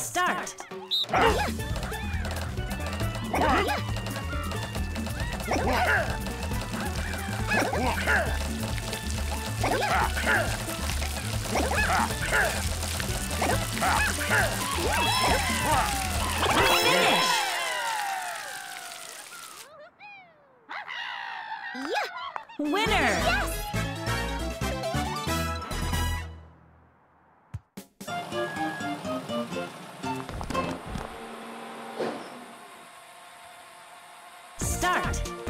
Start. Finish. Start.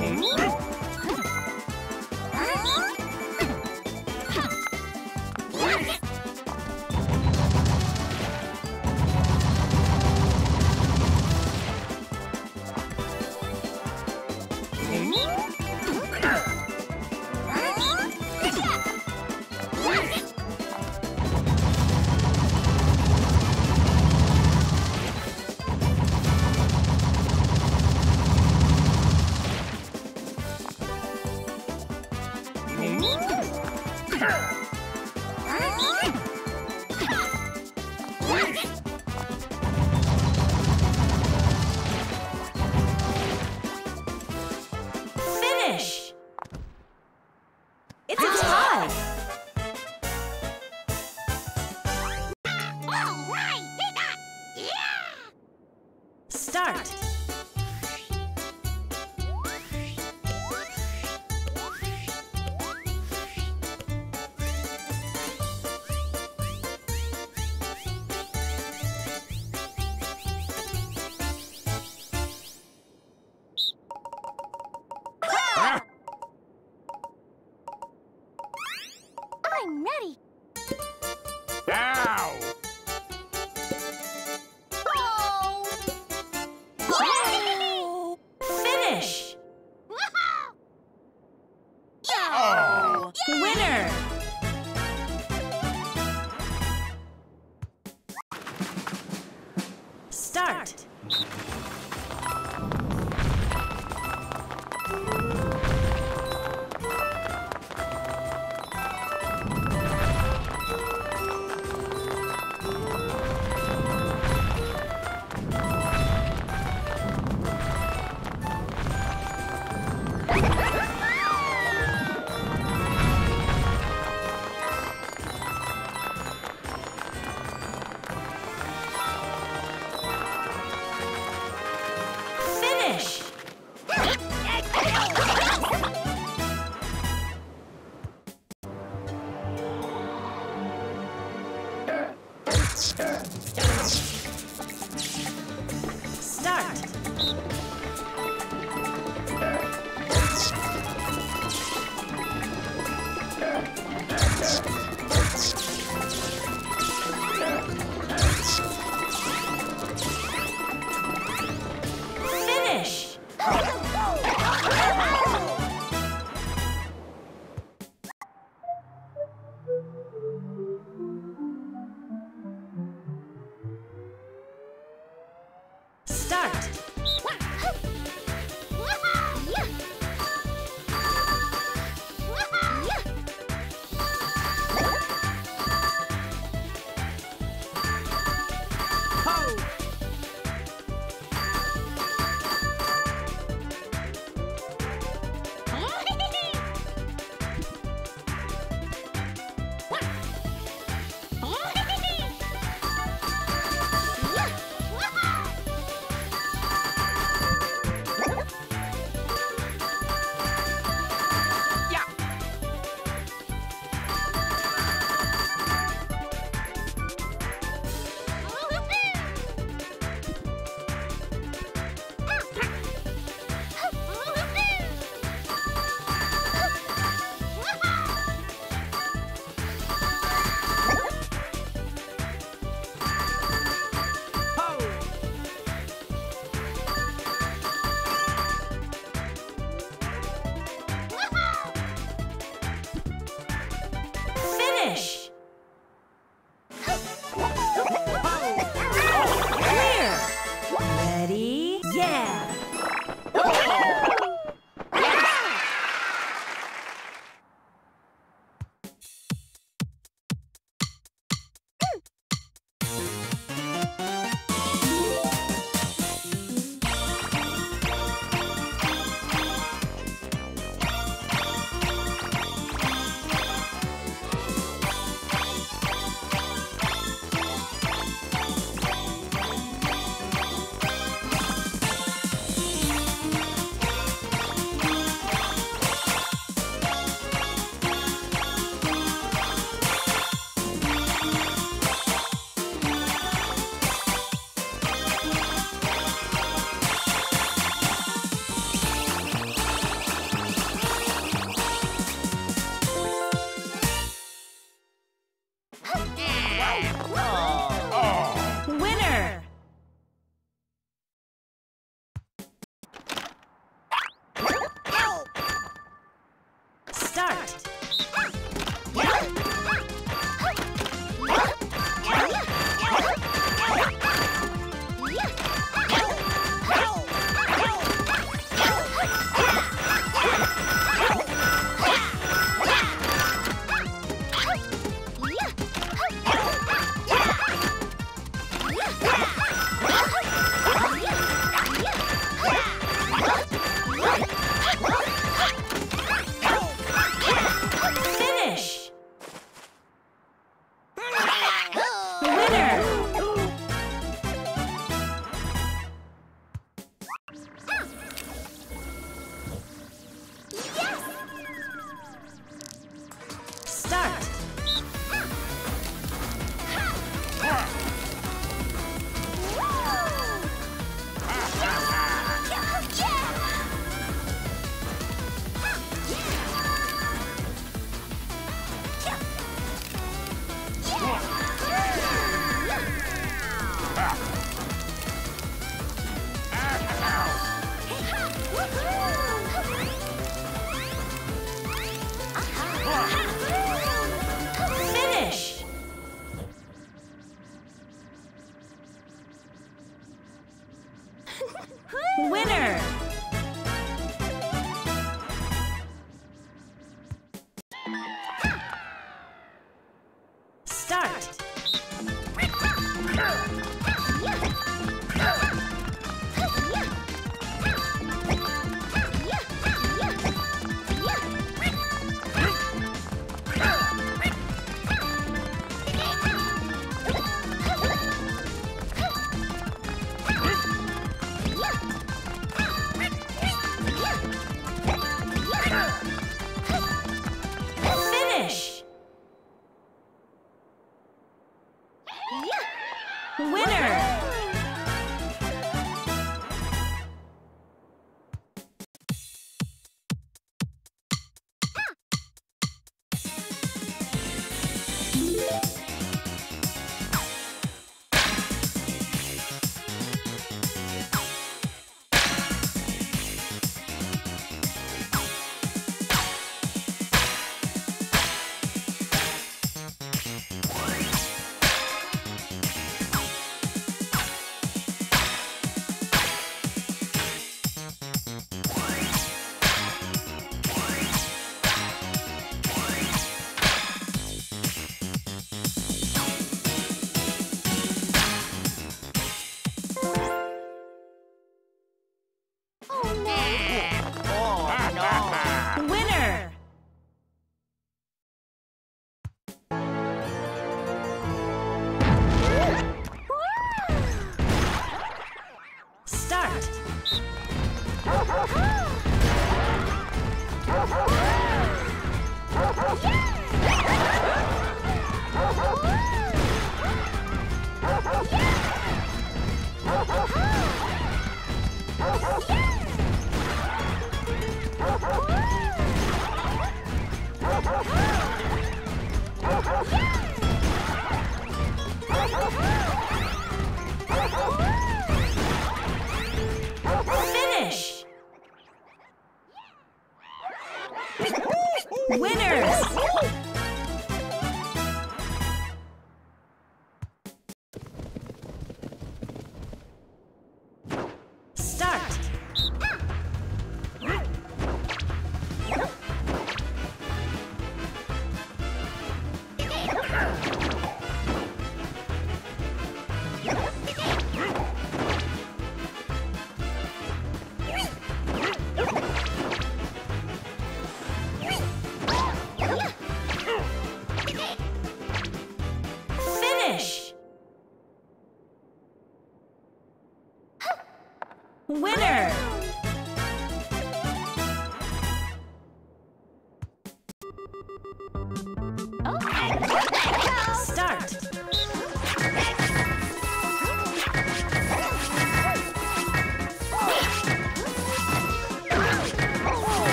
Boom. Finish.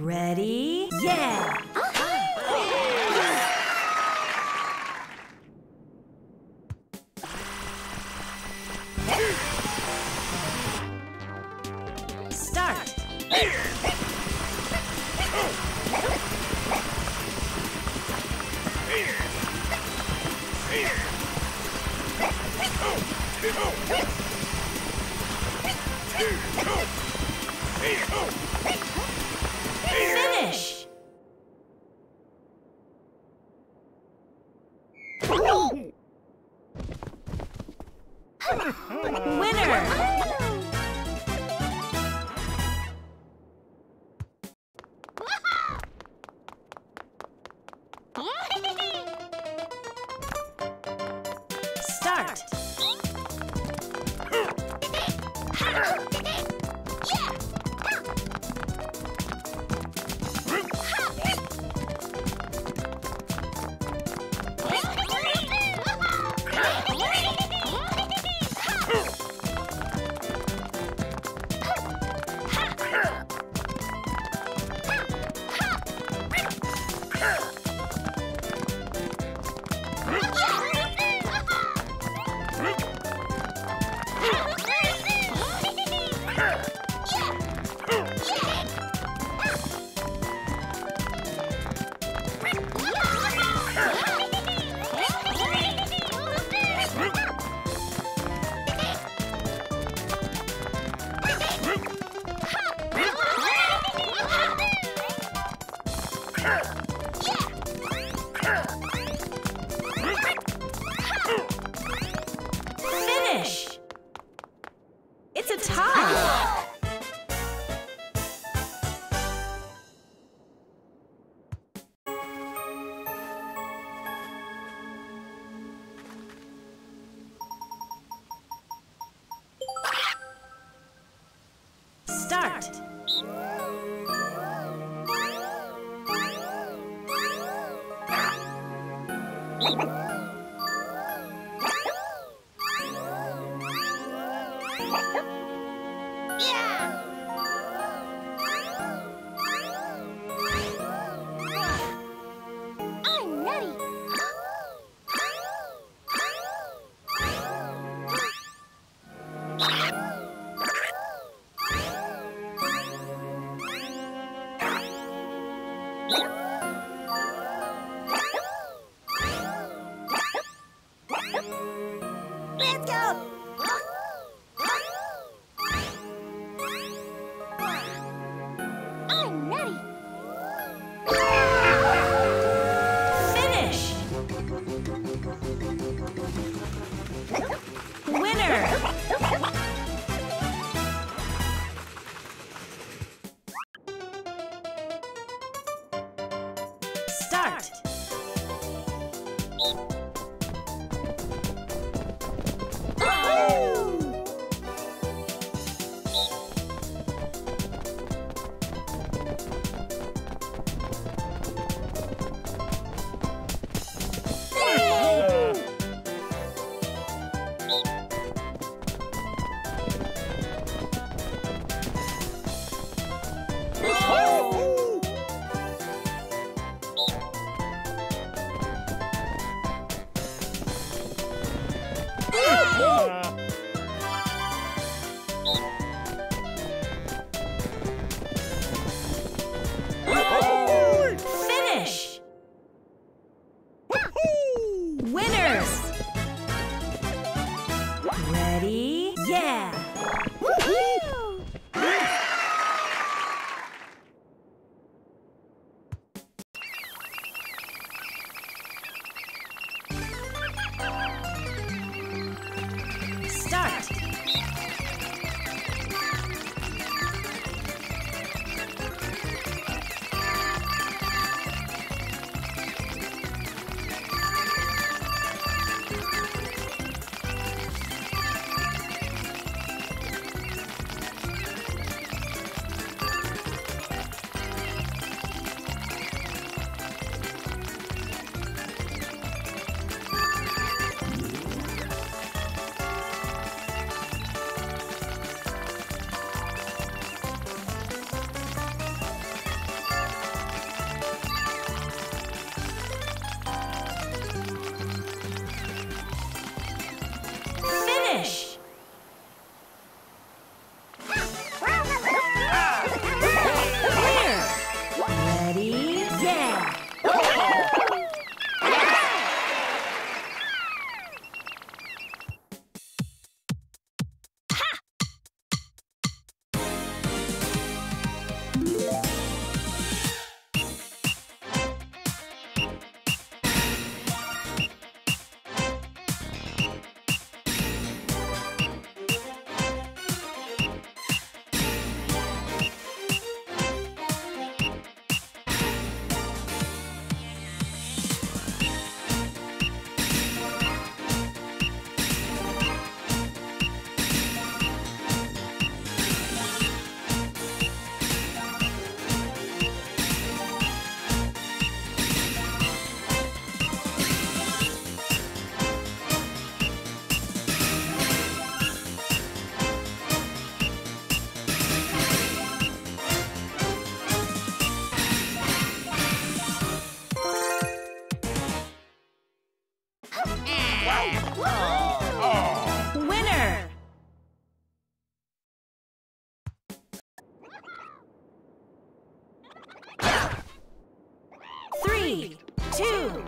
Ready? Yeah. Oh! Ugh. I'm two,